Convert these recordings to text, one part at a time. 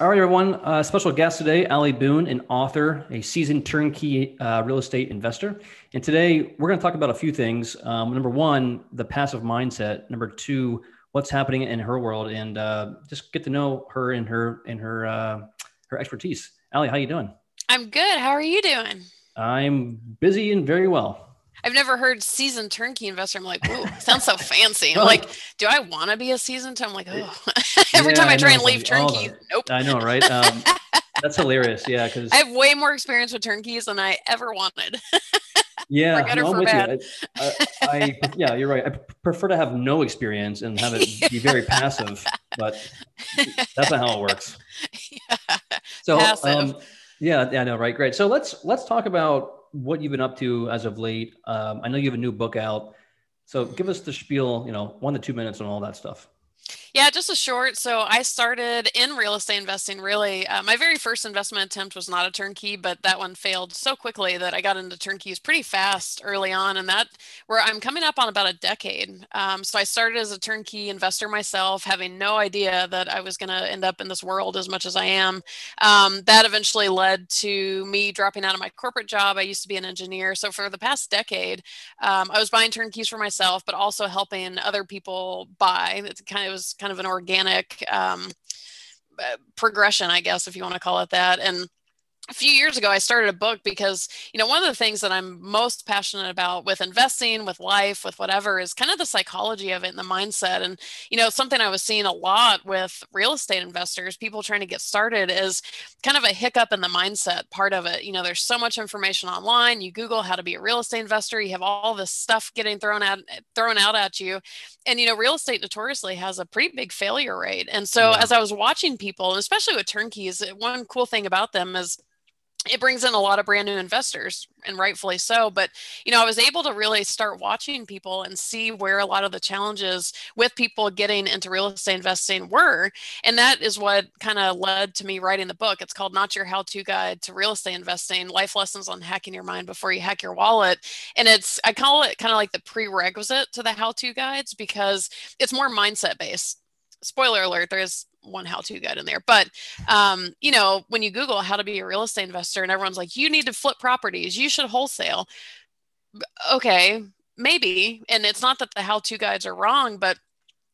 All right, everyone. Uh, special guest today, Ali Boone, an author, a seasoned turnkey uh, real estate investor. And today we're going to talk about a few things. Um, number one, the passive mindset. Number two, what's happening in her world, and uh, just get to know her and her and her uh, her expertise. Ali, how you doing? I'm good. How are you doing? I'm busy and very well. I've never heard seasoned turnkey investor. I'm like, ooh, sounds so fancy. I'm like, do I want to be a seasoned? I'm like, oh, every yeah, time I, I try and leave turnkey, nope. I know, right? Um, that's hilarious. Yeah, because I have way more experience with turnkeys than I ever wanted. yeah, no, I'm with you. I, I, yeah, you're right. I prefer to have no experience and have it be very passive, but that's not how it works. Yeah. So, um, yeah, yeah, I know, right, great. So let's let's talk about what you've been up to as of late. Um, I know you have a new book out. So give us the spiel, you know, one to two minutes on all that stuff. Yeah, just a short. So I started in real estate investing. Really, uh, my very first investment attempt was not a turnkey, but that one failed so quickly that I got into turnkeys pretty fast early on, and that where I'm coming up on about a decade. Um, so I started as a turnkey investor myself, having no idea that I was going to end up in this world as much as I am. Um, that eventually led to me dropping out of my corporate job. I used to be an engineer, so for the past decade, um, I was buying turnkeys for myself, but also helping other people buy. It kind of was kind of an organic um, uh, progression, I guess, if you want to call it that. And a few years ago i started a book because you know one of the things that i'm most passionate about with investing with life with whatever is kind of the psychology of it and the mindset. And you know something i was seeing a lot with real estate investors people trying to get started is kind of a hiccup in the mindset part of it. You know there's so much information online. You google how to be a real estate investor. You have all this stuff getting thrown out thrown out at you. And you know real estate notoriously has a pretty big failure rate. And so yeah. as i was watching people especially with turnkeys one cool thing about them is it brings in a lot of brand new investors and rightfully so but you know i was able to really start watching people and see where a lot of the challenges with people getting into real estate investing were and that is what kind of led to me writing the book. It's called not your how to guide to real estate investing life lessons on hacking your mind before you hack your wallet and it's i call it kind of like the prerequisite to the how to guides because it's more mindset based spoiler alert there's one how-to guide in there but um, you know when you google how to be a real estate investor and everyone's like you need to flip properties. You should wholesale. Okay maybe and it's not that the how-to guides are wrong but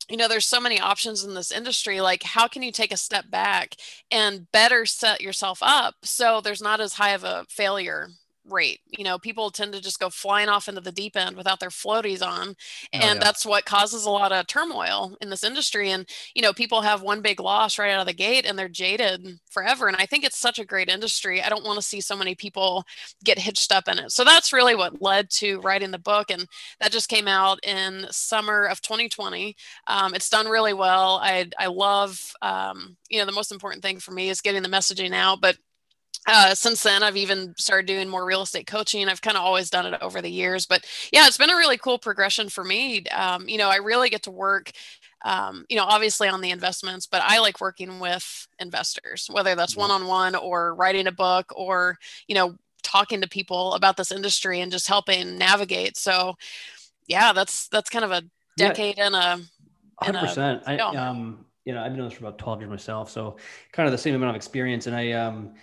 you know there's so many options in this industry like how can you take a step back and better set yourself up so there's not as high of a failure rate. You know, people tend to just go flying off into the deep end without their floaties on. Oh, and oh, yeah. that's what causes a lot of turmoil in this industry. And, you know, people have one big loss right out of the gate and they're jaded forever. And I think it's such a great industry. I don't want to see so many people get hitched up in it. So that's really what led to writing the book. And that just came out in summer of 2020. Um, it's done really well. I, I love, um, you know, the most important thing for me is getting the messaging out, but uh, since then i've even started doing more real estate coaching. I've kind of always done it over the years but yeah it's been a really cool progression for me. Um, you know i really get to work um, you know obviously on the investments but i like working with investors whether that's mm-hmm. one-on-one or writing a book or you know talking to people about this industry and just helping navigate. So yeah that's that's kind of a decade yeah. and a 100% I, um you know i've been doing this for about 12 years myself so kind of the same amount of experience and i um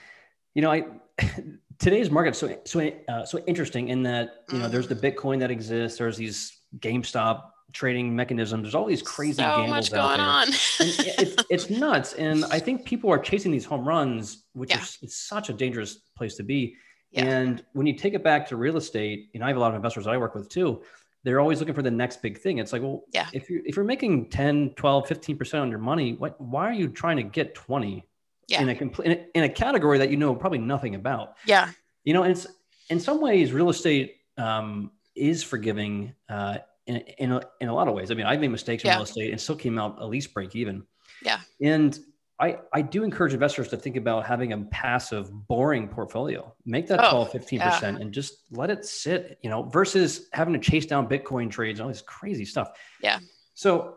you know, I today's market so so uh, so interesting in that you know there's the mm. Bitcoin that exists. There's these GameStop trading mechanisms. There's all these crazy so gambles out there. On. it's, it's nuts, and I think people are chasing these home runs, which yeah. is it's such a dangerous place to be. Yeah. And when you take it back to real estate, you know, I have a lot of investors that I work with too. They're always looking for the next big thing. It's like, well, yeah. if you're if you're making 10, 12, 15% on your money, what why are you trying to get 20? Yeah. in a complete in a category that you know probably nothing about. Yeah. You know, and it's in some ways real estate um, is forgiving uh, in in a, in a lot of ways. I mean, I've made mistakes in yeah. real estate and still came out at least break even. Yeah. And I, I do encourage investors to think about having a passive, boring portfolio. Make that oh, 12, 15% yeah. and just let it sit, you know, versus having to chase down Bitcoin trades and all this crazy stuff. Yeah. So,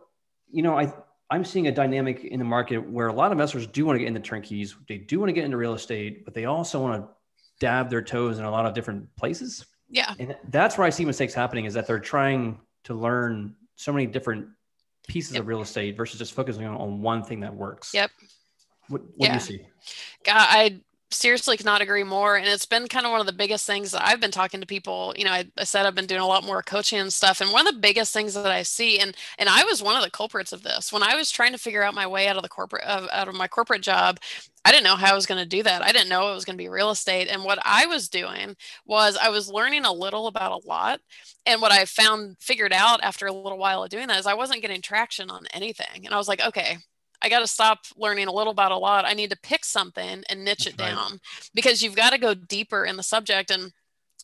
you know, I I'm seeing a dynamic in the market where a lot of investors do want to get into turnkeys. They do want to get into real estate, but they also want to dab their toes in a lot of different places. Yeah. And that's where I see mistakes happening is that they're trying to learn so many different pieces yep. of real estate versus just focusing on, on one thing that works. Yep. What, what yeah. do you see? I seriously cannot agree more. And it's been kind of one of the biggest things that I've been talking to people. You know, I, I, said I've been doing a lot more coaching and stuff. And one of the biggest things that I see, and and I was one of the culprits of this when I was trying to figure out my way out of the corporate of, out of my corporate job. I didn't know how I was going to do that. I didn't know it was going to be real estate. And what I was doing was I was learning a little about a lot. And what I found figured out after a little while of doing that is I wasn't getting traction on anything. And I was like, okay, I got to stop learning a little about a lot. I need to pick something and niche That's it right. down because you've got to go deeper in the subject. And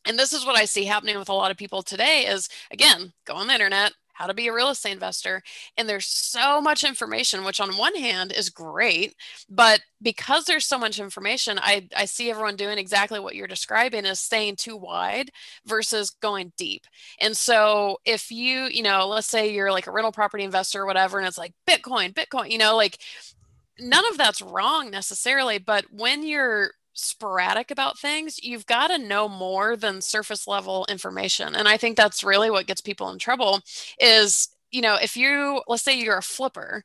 and this is what I see happening with a lot of people today is again, go on the internet, how to be a real estate investor. And there's so much information, which on one hand is great, but because there's so much information, I, I see everyone doing exactly what you're describing is staying too wide versus going deep. And so if you, you know, let's say you're like a rental property investor or whatever, and it's like Bitcoin, Bitcoin, you know, like none of that's wrong necessarily, but when you're sporadic about things, you've got to know more than surface level information. And I think that's really what gets people in trouble is, you know, if you let's say you're a flipper,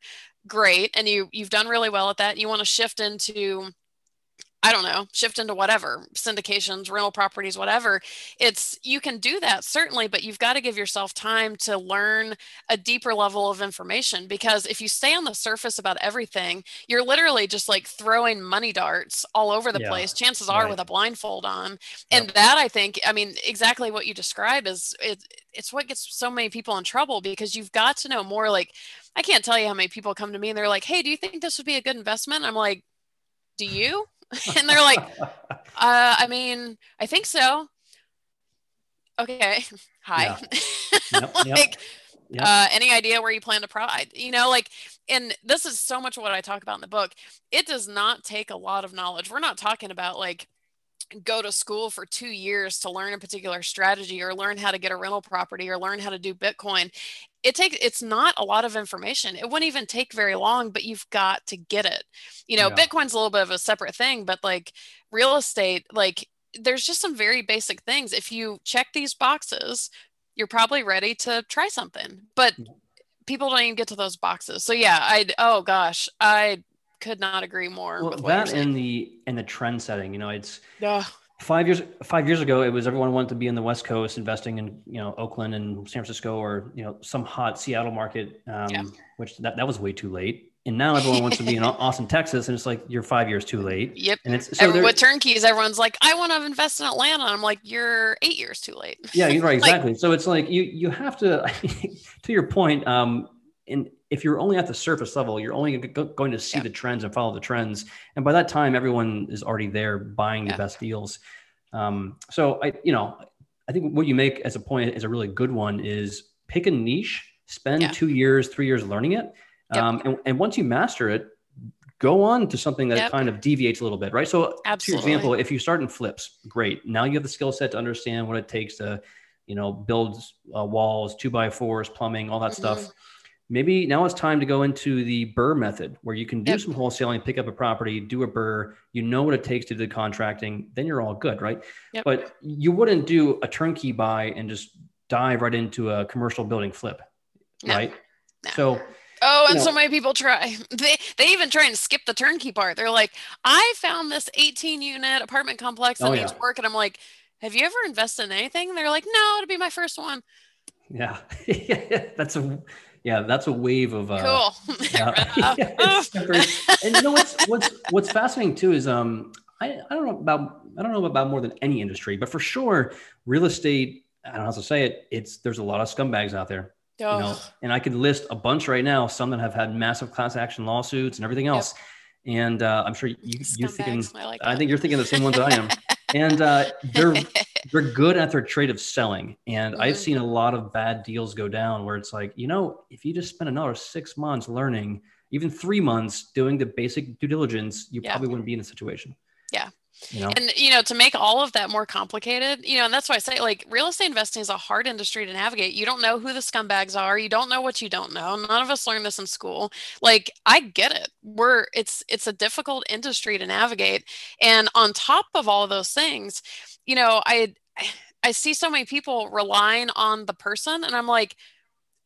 great, and you you've done really well at that, you want to shift into I don't know, shift into whatever syndications, rental properties, whatever. It's you can do that certainly, but you've got to give yourself time to learn a deeper level of information because if you stay on the surface about everything, you're literally just like throwing money darts all over the yeah, place. Chances are right. with a blindfold on. And yep. that I think, I mean, exactly what you describe is it, it's what gets so many people in trouble because you've got to know more like I can't tell you how many people come to me and they're like, "Hey, do you think this would be a good investment?" I'm like, "Do you?" and they're like, uh, I mean, I think so. Okay. Hi. Yeah. Yep, like, yep. Uh, any idea where you plan to provide? You know, like, and this is so much what I talk about in the book. It does not take a lot of knowledge. We're not talking about like, go to school for two years to learn a particular strategy or learn how to get a rental property or learn how to do bitcoin it takes it's not a lot of information it wouldn't even take very long but you've got to get it. You know yeah. bitcoin's a little bit of a separate thing but like real estate like there's just some very basic things. If you check these boxes you're probably ready to try something but people don't even get to those boxes. So yeah i oh gosh i could not agree more well, with that and the and the trend setting you know it's Ugh five years five years ago it was everyone wanted to be in the west coast investing in you know oakland and san francisco or you know some hot seattle market um, yeah. which that, that was way too late. And now everyone wants to be in austin texas and it's like you're five years too late. Yep. And it's so with turnkeys everyone's like i want to invest in atlanta. I'm like you're eight years too late. Yeah you're right exactly. Like, so it's like you you have to to your point um and if you're only at the surface level, you're only going to see yeah. the trends and follow the trends. And by that time, everyone is already there buying the best deals. Um, so I, you know, I think what you make as a point is a really good one is pick a niche, spend yeah. two years, three years learning it. Yep. Um, and, and once you master it, go on to something that yep. kind of deviates a little bit, right? So, Absolutely. to example, if you start in flips, great. Now you have the skill set to understand what it takes to, you know, build uh, walls, two by fours, plumbing, all that mm-hmm. stuff maybe now it's time to go into the BRRRR method where you can do yep. some wholesaling, pick up a property, do a BRRRR you know what it takes to do the contracting, then you're all good, right? Yep. But you wouldn't do a turnkey buy and just dive right into a commercial building flip, no. right? No. So Oh, and so many people try. They they even try and skip the turnkey part. They're like, I found this 18 unit apartment complex that oh, needs yeah. work. And I'm like, have you ever invested in anything? And they're like, no, it'll be my first one. Yeah. That's a yeah, that's a wave of uh, cool. yeah, yeah and you know what's what's what's fascinating too is um I, I don't know about I don't know about more than any industry, but for sure, real estate. I don't know how to say it. It's there's a lot of scumbags out there. Oh. You know, and I could list a bunch right now. Some that have had massive class action lawsuits and everything else. Yep. And uh, I'm sure you, you're thinking. I, like I think you're thinking the same ones I am. And uh, they're they're good at their trade of selling. And mm-hmm. I've seen a lot of bad deals go down where it's like, you know, if you just spend another six months learning, even three months doing the basic due diligence, you yeah. probably wouldn't be in a situation. Yeah. And you know, to make all of that more complicated, you know, and that's why I say like real estate investing is a hard industry to navigate. You don't know who the scumbags are. You don't know what you don't know. None of us learned this in school. Like I get it. We're it's it's a difficult industry to navigate. And on top of all of those things, you know, I I see so many people relying on the person and I'm like,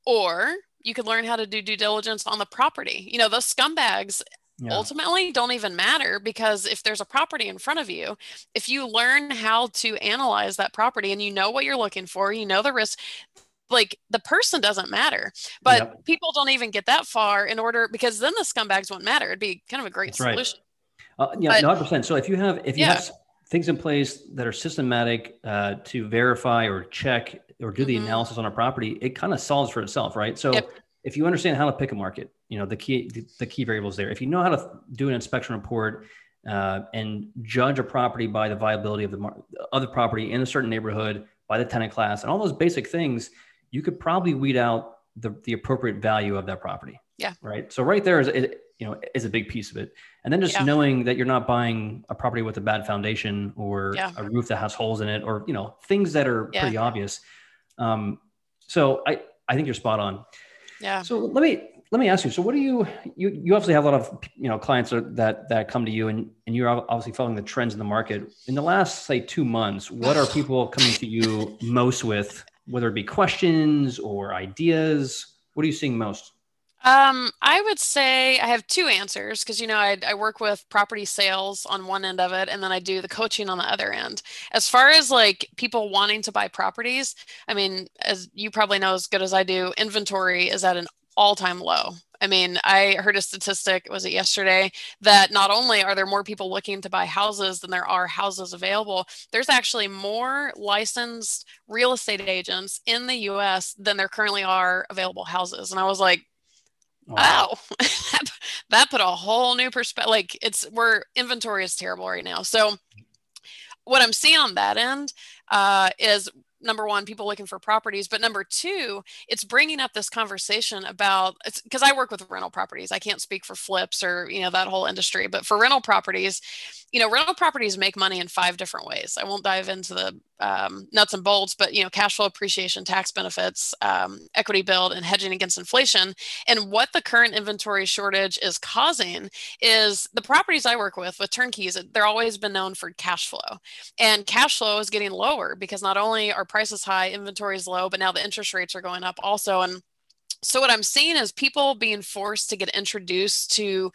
or you could learn how to do due diligence on the property. You know, those scumbags yeah. ultimately don't even matter because if there's a property in front of you, if you learn how to analyze that property and you know what you're looking for, you know the risk, like the person doesn't matter. But yep. people don't even get that far in order because then the scumbags won't matter. It'd be kind of a great That's solution. Right. Uh, yeah, but, 100%. So if you have if you yeah. have things in place that are systematic uh, to verify or check or do the mm-hmm. analysis on a property, it kind of solves for itself, right? So yep. If you understand how to pick a market, you know the key the, the key variables there. If you know how to do an inspection report uh, and judge a property by the viability of the mar- other property in a certain neighborhood, by the tenant class, and all those basic things, you could probably weed out the, the appropriate value of that property. Yeah. Right. So right there is it, you know is a big piece of it, and then just yeah. knowing that you're not buying a property with a bad foundation or yeah. a roof that has holes in it, or you know things that are yeah. pretty obvious. Um, so I I think you're spot on. Yeah. So let me let me ask you. So, what do you you you obviously have a lot of you know clients that that come to you, and and you're obviously following the trends in the market. In the last say two months, what are people coming to you most with, whether it be questions or ideas? What are you seeing most? Um, I would say I have two answers because you know I, I work with property sales on one end of it, and then I do the coaching on the other end. As far as like people wanting to buy properties, I mean, as you probably know as good as I do, inventory is at an all time low. I mean, I heard a statistic, was it yesterday, that not only are there more people looking to buy houses than there are houses available, there's actually more licensed real estate agents in the US than there currently are available houses. And I was like, wow, oh, that put a whole new perspective. Like, it's where inventory is terrible right now. So, what I'm seeing on that end uh, is number one people looking for properties but number two it's bringing up this conversation about it's because i work with rental properties i can't speak for flips or you know that whole industry but for rental properties you know rental properties make money in five different ways. I won't dive into the um, nuts and bolts but you know cash flow appreciation tax benefits um, equity build and hedging against inflation. And what the current inventory shortage is causing is the properties i work with with turnkeys they're always been known for cash flow. And cash flow is getting lower because not only are prices high inventory is low but now the interest rates are going up also. And so what i'm seeing is people being forced to get introduced to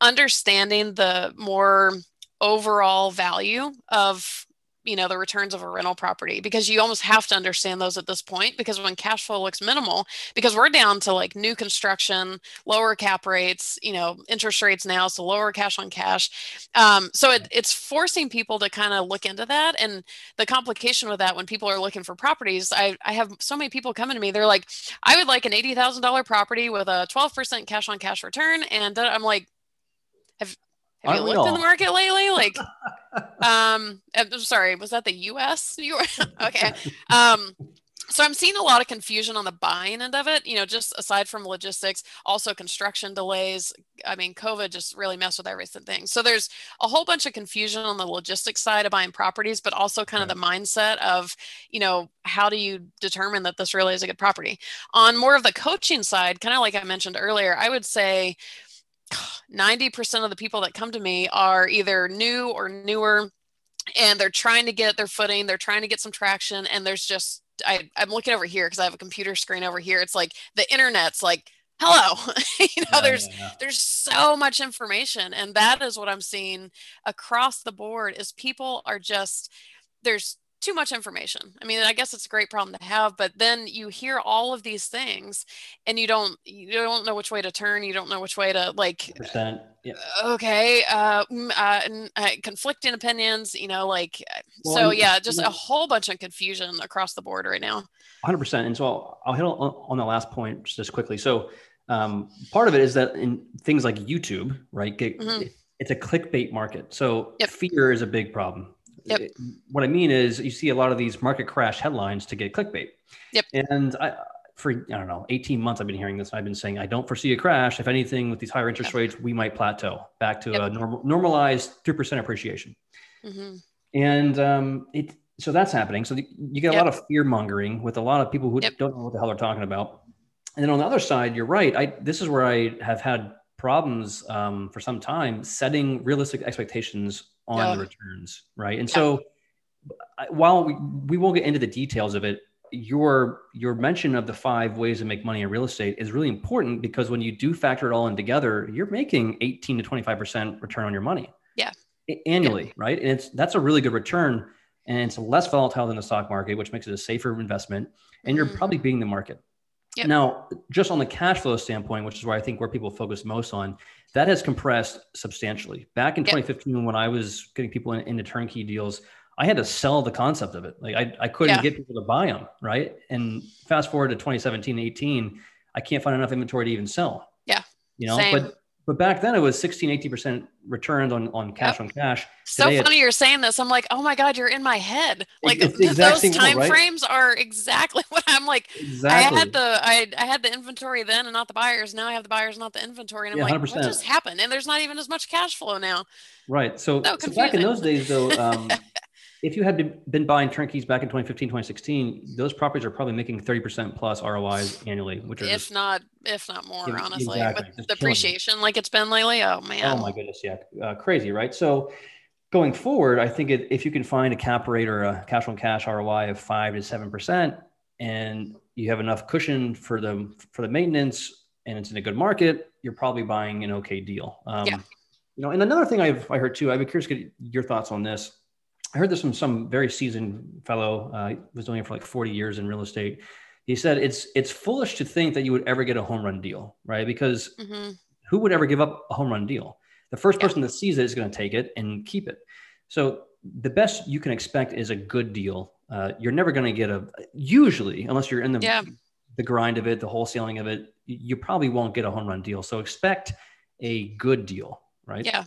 understanding the more overall value of you know the returns of a rental property because you almost have to understand those at this point because when cash flow looks minimal because we're down to like new construction lower cap rates you know interest rates now so lower cash on cash. Um, so it, it's forcing people to kind of look into that and the complication with that when people are looking for properties I, I have so many people coming to me they're like i would like an $80000 property with a 12% cash on cash return and i'm like have Aren't you looked in the market lately? Like, um, I'm sorry, was that the U.S.? You okay. Um, so I'm seeing a lot of confusion on the buying end of it. You know, just aside from logistics, also construction delays. I mean, COVID just really messed with everything. So there's a whole bunch of confusion on the logistics side of buying properties, but also kind of the mindset of, you know, how do you determine that this really is a good property? On more of the coaching side, kind of like I mentioned earlier, I would say 90% of the people that come to me are either new or newer and they're trying to get their footing they're trying to get some traction and there's just I, i'm looking over here because i have a computer screen over here it's like the internet's like hello you know yeah, there's yeah, yeah. there's so much information and that is what i'm seeing across the board is people are just there's too much information. I mean, I guess it's a great problem to have, but then you hear all of these things and you don't you don't know which way to turn, you don't know which way to like yeah. okay, uh, uh, uh, conflicting opinions, you know, like uh, well, so yeah, just a whole bunch of confusion across the board right now. 100%. And so I'll, I'll hit on, on the last point just quickly. So um, part of it is that in things like YouTube, right? Mm-hmm. it's a clickbait market. So yep. fear is a big problem Yep. What I mean is, you see a lot of these market crash headlines to get clickbait. Yep. And I, for I don't know, 18 months I've been hearing this. I've been saying I don't foresee a crash. If anything, with these higher interest yep. rates, we might plateau back to yep. a normal, normalized three percent appreciation. Mm-hmm. And um, it so that's happening. So the, you get a yep. lot of fear mongering with a lot of people who don't know what the hell they're talking about. And then on the other side, you're right. I this is where I have had problems um, for some time setting realistic expectations on yeah. the returns, right? And yeah. so while we, we won't get into the details of it, your your mention of the five ways to make money in real estate is really important because when you do factor it all in together, you're making 18 to 25% return on your money. Yeah. Annually, yeah. right? And it's that's a really good return and it's less volatile than the stock market, which makes it a safer investment. And you're mm-hmm. probably beating the market. Yep. Now, just on the cash flow standpoint, which is where I think where people focus most on, that has compressed substantially. Back in yep. 2015, when I was getting people in, into turnkey deals, I had to sell the concept of it. Like I, I couldn't yeah. get people to buy them, right? And fast forward to 2017, 18, I can't find enough inventory to even sell. Yeah. You know, Same. but but back then it was 16, 18% returns on, on cash yep. on cash. So Today funny you're saying this. I'm like, oh my God, you're in my head. Like those time right? frames are exactly what I'm like. Exactly. I had the I, I had the inventory then and not the buyers. Now I have the buyers, not the inventory. And I'm yeah, like, 100%. what just happened? And there's not even as much cash flow now. Right. So, so, so back in those days though, um, if you had been buying turnkeys back in 2015 2016 those properties are probably making 30% plus rois annually which are if just, not if not more honestly exactly, with the appreciation like it's been lately oh man. Oh my goodness yeah uh, crazy right? So going forward i think it, if you can find a cap rate or a cash on cash roi of 5 to 7% and you have enough cushion for the for the maintenance and it's in a good market you're probably buying an okay deal. Um, yeah. you know and another thing i've i heard too i'd be curious to get your thoughts on this I heard this from some very seasoned fellow. Uh, was doing it for like 40 years in real estate. He said it's it's foolish to think that you would ever get a home run deal, right? Because mm-hmm. who would ever give up a home run deal? The first person that sees it is going to take it and keep it. So the best you can expect is a good deal. Uh, you're never going to get a usually unless you're in the yeah. the grind of it, the wholesaling of it. You probably won't get a home run deal. So expect a good deal, right? Yeah.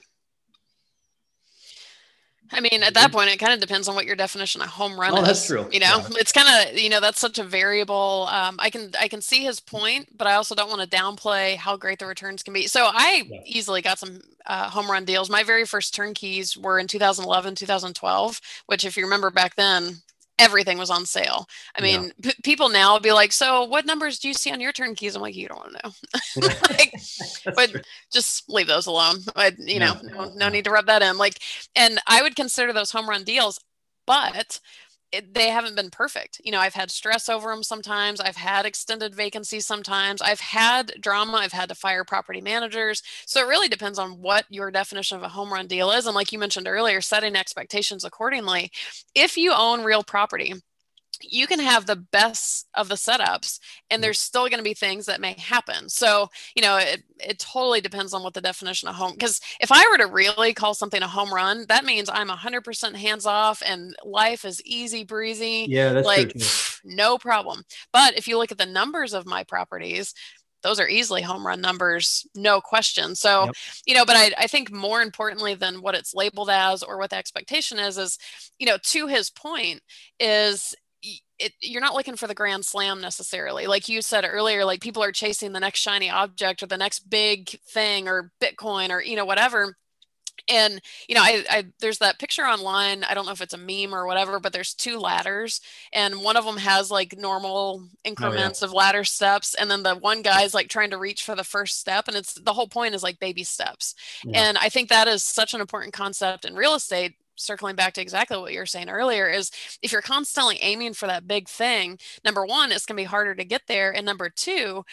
I mean, at that point, it kind of depends on what your definition of home run oh, is. that's true. You know, yeah. it's kind of you know that's such a variable. Um, I can I can see his point, but I also don't want to downplay how great the returns can be. So I yeah. easily got some uh, home run deals. My very first turnkeys were in 2011, 2012, which if you remember back then, everything was on sale. I mean, yeah. p- people now be like, "So, what numbers do you see on your turnkeys?" I'm like, "You don't want to know." like, but true. just leave those alone. I, you know, no, no, no need to rub that in. Like, and I would consider those home run deals, but it, they haven't been perfect. You know, I've had stress over them sometimes. I've had extended vacancies sometimes. I've had drama. I've had to fire property managers. So it really depends on what your definition of a home run deal is. And like you mentioned earlier, setting expectations accordingly. If you own real property, you can have the best of the setups and there's still going to be things that may happen so you know it, it totally depends on what the definition of home because if i were to really call something a home run that means i'm 100% hands off and life is easy breezy yeah that's like no problem but if you look at the numbers of my properties those are easily home run numbers, no question. So, yep. you know, but I, I think more importantly than what it's labeled as or what the expectation is, is, you know, to his point, is it, you're not looking for the grand slam necessarily. Like you said earlier, like people are chasing the next shiny object or the next big thing or Bitcoin or, you know, whatever. And, you know, I, I, there's that picture online. I don't know if it's a meme or whatever, but there's two ladders and one of them has like normal increments oh, yeah. of ladder steps. And then the one guy's like trying to reach for the first step. And it's the whole point is like baby steps. Yeah. And I think that is such an important concept in real estate circling back to exactly what you were saying earlier is if you're constantly aiming for that big thing number one it's going to be harder to get there and number two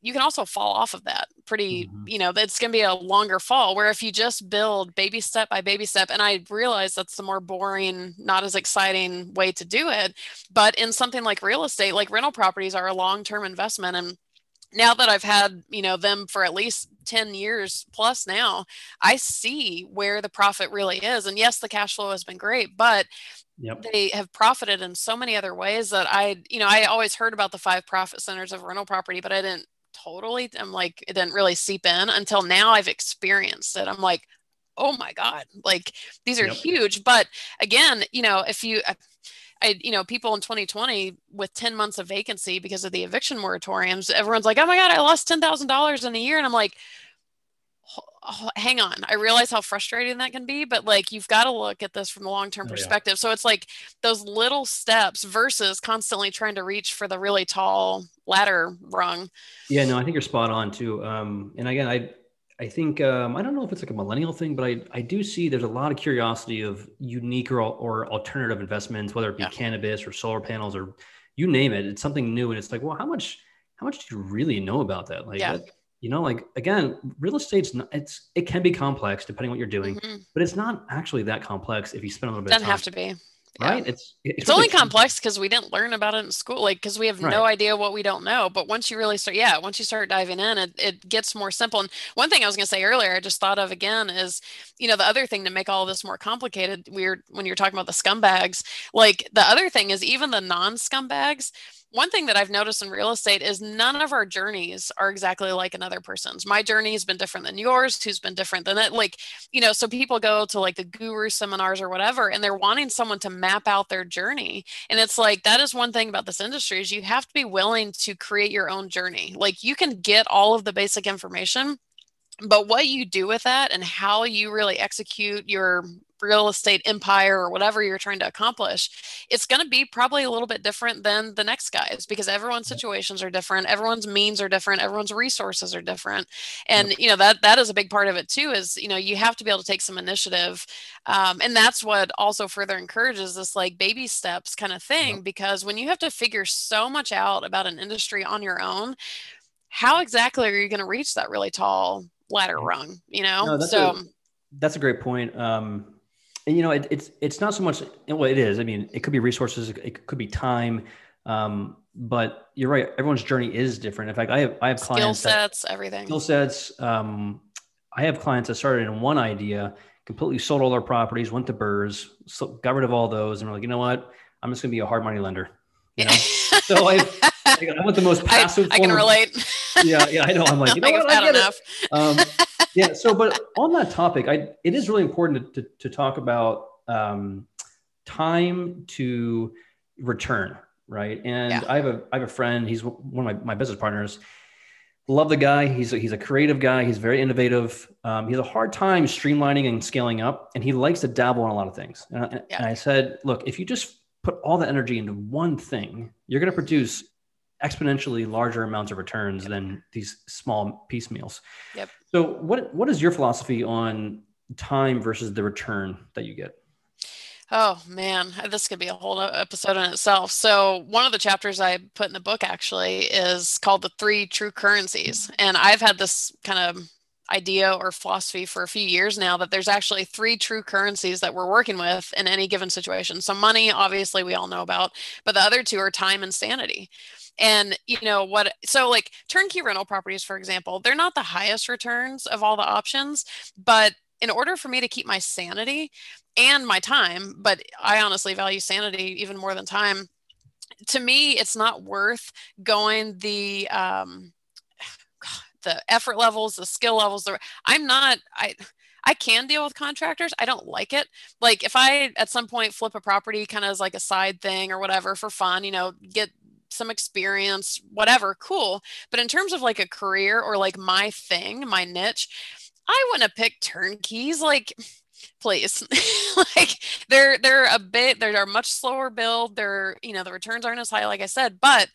you can also fall off of that pretty mm-hmm. you know it's going to be a longer fall where if you just build baby step by baby step and i realize that's the more boring not as exciting way to do it but in something like real estate like rental properties are a long-term investment and now that I've had, you know, them for at least 10 years plus now, I see where the profit really is. And yes, the cash flow has been great, but Yep. they have profited in so many other ways that I, you know, I always heard about the five profit centers of rental property, but I didn't totally, I'm like, it didn't really seep in until now I've experienced it. I'm like, oh my God, like these are yep. huge. But again, you know, if you, I, you know, people in 2020 with 10 months of vacancy because of the eviction moratoriums, everyone's like, oh my God, I lost $10,000 in a year. And I'm like, hang on. I realize how frustrating that can be, but like you've got to look at this from a long term oh, perspective. Yeah. So it's like those little steps versus constantly trying to reach for the really tall ladder rung. Yeah, no, I think you're spot on too. Um, and again, I, I think um, I don't know if it's like a millennial thing, but I, I do see there's a lot of curiosity of unique or, or alternative investments, whether it be yeah. cannabis or solar panels or you name it, it's something new, and it's like, well, how much how much do you really know about that? Like, yeah. that, you know, like again, real estate's not, it's it can be complex depending what you're doing, mm-hmm. but it's not actually that complex if you spend a little bit. Doesn't have to be right? Yeah. it's it's, it's only complex because we didn't learn about it in school. Like because we have right. no idea what we don't know. But once you really start yeah once you start diving in it, it gets more simple. And one thing i was going to say earlier i just thought of again is you know the other thing to make all this more complicated weird when you're talking about the scumbags like the other thing is even the non scumbags one thing that I've noticed in real estate is none of our journeys are exactly like another person's. My journey has been different than yours, who's been different than it. Like, you know, so people go to like the guru seminars or whatever, and they're wanting someone to map out their journey. And it's like that is one thing about this industry is you have to be willing to create your own journey. Like you can get all of the basic information but what you do with that and how you really execute your real estate empire or whatever you're trying to accomplish it's going to be probably a little bit different than the next guys because everyone's situations are different everyone's means are different everyone's resources are different. And you know that that is a big part of it too is you know you have to be able to take some initiative um, and that's what also further encourages this like baby steps kind of thing because when you have to figure so much out about an industry on your own how exactly are you going to reach that really tall ladder rung you know? No, so a, that's a great point um you know it, it's it's not so much well it is i mean it could be resources it could be time um, but you're right everyone's journey is different in fact i have i have clients skill sets that, everything skill sets um, i have clients that started in one idea completely sold all their properties went to BRRRRs so got rid of all those and we're like you know what i'm just going to be a hard money lender you know so i I want the most passive. I, I can relate. yeah, yeah, I know. I'm like, you know what? I get enough. it. Um, yeah. So, but on that topic, I it is really important to, to, to talk about um, time to return, right? And yeah. I have a I have a friend. He's one of my, my business partners. Love the guy. He's a, he's a creative guy. He's very innovative. Um, he has a hard time streamlining and scaling up, and he likes to dabble in a lot of things. And yeah. and I said, look, if you just put all the energy into one thing, you're going to produce exponentially larger amounts of returns yep. than these small piecemeals. Yep. So what what is your philosophy on time versus the return that you get? Oh man, this could be a whole episode in itself. So, one of the chapters I put in the book actually is called The Three True Currencies. And I've had this kind of idea or philosophy for a few years now that there's actually three true currencies that we're working with in any given situation. So, money, obviously, we all know about, but the other two are time and sanity and you know what so like turnkey rental properties for example they're not the highest returns of all the options but in order for me to keep my sanity and my time but i honestly value sanity even more than time to me it's not worth going the um the effort levels the skill levels the, i'm not i I can deal with contractors. I don't like it. Like if I at some point flip a property kind of as like a side thing or whatever for fun, you know, get some experience, whatever, cool. But in terms of like a career or like my thing, my niche, I wouldn't picked turnkeys. Like, please like they're they're a bit they're a much slower build they're you know the returns aren't as high like i said but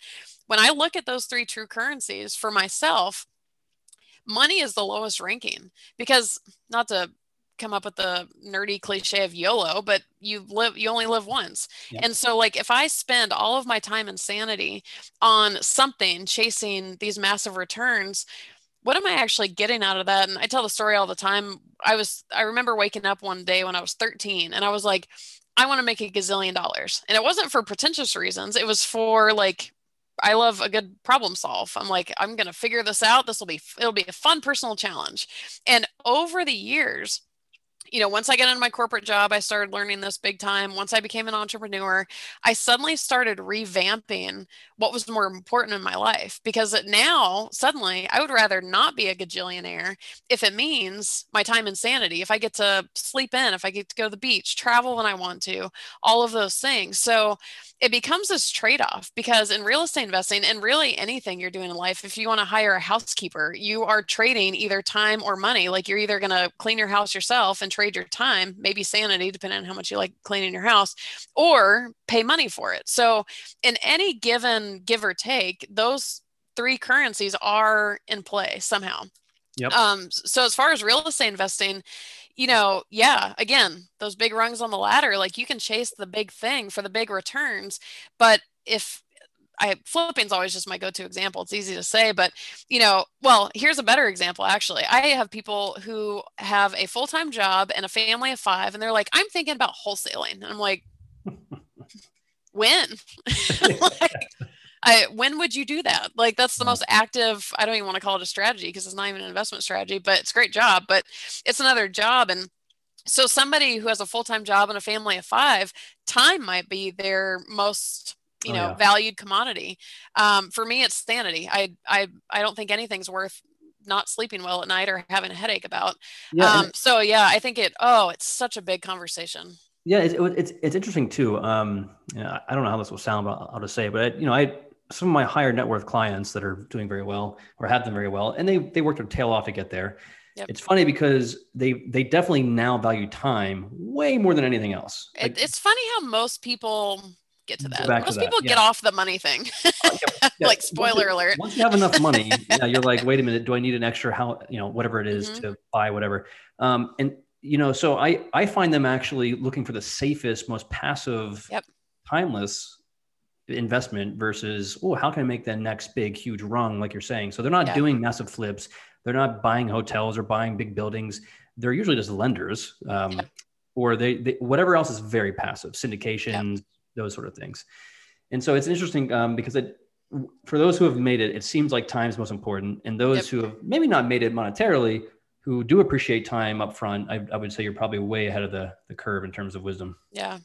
when i look at those three true currencies for myself money is the lowest ranking because not to come up with the nerdy cliche of YOLO, but you live you only live once. Yeah. And so like if I spend all of my time and sanity on something chasing these massive returns, what am I actually getting out of that? And I tell the story all the time. I was I remember waking up one day when I was 13 and I was like I want to make a gazillion dollars. And it wasn't for pretentious reasons. It was for like I love a good problem solve. I'm like, I'm going to figure this out. This will be, it'll be a fun personal challenge. And over the years, you know, once I got into my corporate job, I started learning this big time. Once I became an entrepreneur, I suddenly started revamping what was more important in my life because now suddenly I would rather not be a gajillionaire if it means my time and sanity, if I get to sleep in, if I get to go to the beach, travel when I want to, all of those things. So it becomes this trade off because in real estate investing and really anything you're doing in life, if you want to hire a housekeeper, you are trading either time or money. Like you're either going to clean your house yourself and trade your time, maybe sanity, depending on how much you like cleaning your house, or pay money for it. So in any given give or take, those three currencies are in play somehow. Yep. Um, so as far as real estate investing, you know, yeah, again, those big rungs on the ladder, like you can chase the big thing for the big returns. But if I flipping's always just my go-to example. It's easy to say, but you know, well, here's a better example actually. I have people who have a full-time job and a family of five, and they're like, I'm thinking about wholesaling. And I'm like, when? like, I, when would you do that? Like that's the mm. most active. I don't even want to call it a strategy because it's not even an investment strategy, but it's a great job. But it's another job, and so somebody who has a full-time job and a family of five, time might be their most you oh, know yeah. valued commodity. Um, for me, it's sanity. I I I don't think anything's worth not sleeping well at night or having a headache about. Yeah, um, so yeah, I think it. Oh, it's such a big conversation. Yeah, it's it's, it's interesting too. Um, you know, I don't know how this will sound, but I'll just say, but you know, I some of my higher net worth clients that are doing very well or have done very well, and they they worked their tail off to get there. Yep. It's funny because they they definitely now value time way more than anything else. Like, it's funny how most people get to that. Most to people that. get yeah. off the money thing. uh, yeah, yeah. like spoiler once alert. Once you have enough money, yeah, you're like, wait a minute, do I need an extra how you know whatever it is mm-hmm. to buy whatever? Um, and you know, so I I find them actually looking for the safest, most passive, yep. timeless investment versus oh how can i make that next big huge rung like you're saying so they're not doing massive flips they're not buying hotels or buying big buildings they're usually just lenders um, or they, they, whatever else is very passive syndications. Those sort of things and so it's interesting um, because it for those who have made it it seems like time is most important and those yep. who have maybe not made it monetarily who do appreciate time up front I, I would say you're probably way ahead of the, the curve in terms of wisdom yeah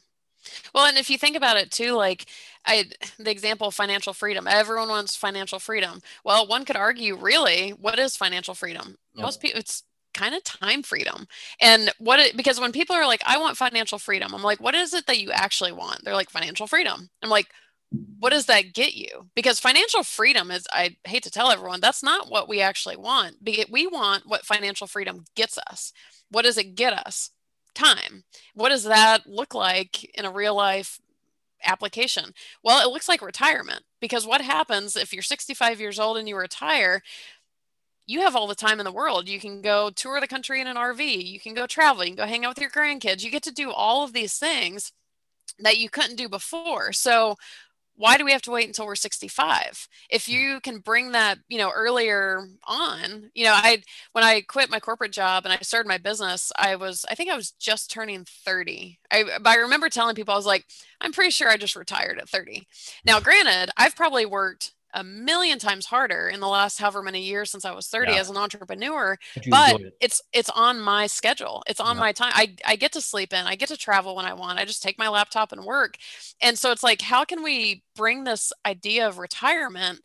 well, and if you think about it too, like I, the example of financial freedom, everyone wants financial freedom. Well, one could argue, really, what is financial freedom? Yep. Most people, it's kind of time freedom. And what it, because when people are like, I want financial freedom, I'm like, what is it that you actually want? They're like, financial freedom. I'm like, what does that get you? Because financial freedom is, I hate to tell everyone, that's not what we actually want. We want what financial freedom gets us. What does it get us? time. What does that look like in a real life application? Well, it looks like retirement because what happens if you're 65 years old and you retire? You have all the time in the world. You can go tour the country in an RV. You can go travel. You can go hang out with your grandkids. You get to do all of these things that you couldn't do before. So, why do we have to wait until we're 65 if hmm. you can bring that you know earlier on you know i when i quit my corporate job and i started my business i was i think i was just turning 30 i, I remember telling people i was like i'm pretty sure i just retired at 30 now granted i've probably worked a million times harder in the last however many years since I was 30 yeah. as an entrepreneur. But it. it's it's on my schedule. It's on yeah. my time. I, I get to sleep in. I get to travel when I want. I just take my laptop and work. And so it's like, how can we bring this idea of retirement,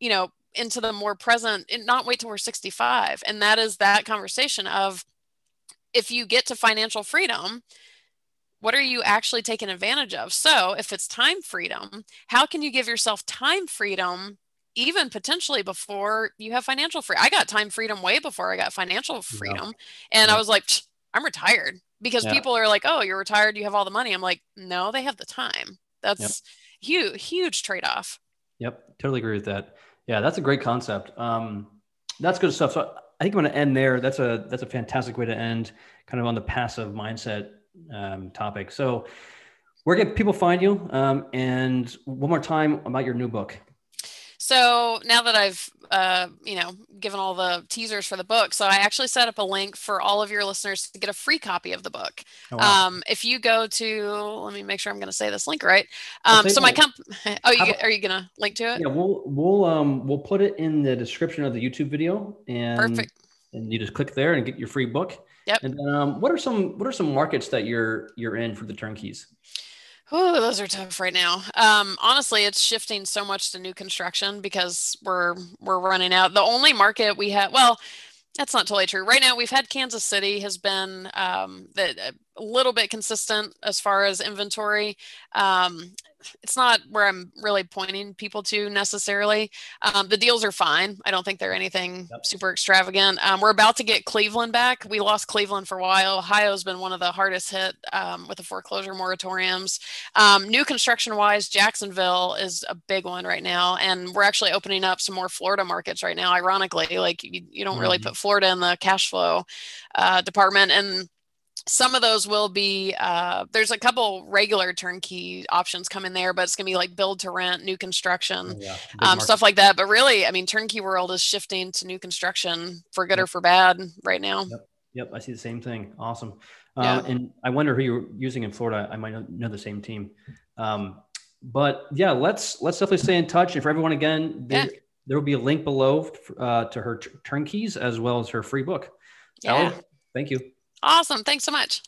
you know, into the more present and not wait till we're 65? And that is that conversation of if you get to financial freedom, what are you actually taking advantage of? So, if it's time freedom, how can you give yourself time freedom even potentially before you have financial freedom? I got time freedom way before I got financial freedom. Yeah. And yeah. I was like, I'm retired because yeah. people are like, oh, you're retired, you have all the money. I'm like, no, they have the time. That's yep. huge, huge trade off. Yep, totally agree with that. Yeah, that's a great concept. Um, that's good stuff. So I think I'm going to end there. That's a that's a fantastic way to end, kind of on the passive mindset um, topic. So, where can people find you? Um, and one more time about your new book. So now that I've, uh, you know, given all the teasers for the book, so I actually set up a link for all of your listeners to get a free copy of the book. Oh, wow. um, if you go to, let me make sure I'm going to say this link right. Um, so my comp, oh, you, about, are you going to link to it? Yeah, we'll we'll um we'll put it in the description of the YouTube video, and perfect. And you just click there and get your free book. Yep. And then, um, what are some what are some markets that you're you're in for the turnkeys? Oh, those are tough right now. Um, honestly, it's shifting so much to new construction because we're we're running out. The only market we have, well, that's not totally true. Right now, we've had Kansas City has been um, the, a little bit consistent as far as inventory. Um, it's not where I'm really pointing people to necessarily. Um, the deals are fine. I don't think they're anything yep. super extravagant. Um, we're about to get Cleveland back. We lost Cleveland for a while. Ohio's been one of the hardest hit um, with the foreclosure moratoriums. Um, new construction wise, Jacksonville is a big one right now, and we're actually opening up some more Florida markets right now. Ironically, like you, you don't really mm-hmm. put Florida in the cash flow uh, department and some of those will be uh, there's a couple regular turnkey options come in there but it's going to be like build to rent new construction oh, yeah. um, stuff like that. But really i mean turnkey world is shifting to new construction for good yep. or for bad right now. Yep. yep i see the same thing. Awesome. Um, and i wonder who you're using in florida. I might know the same team. Um, but yeah let's let's definitely stay in touch. And for everyone again there, yeah. there will be a link below uh, to her t- turnkeys as well as her free book. Yeah. Ali, thank you Awesome. Thanks so much.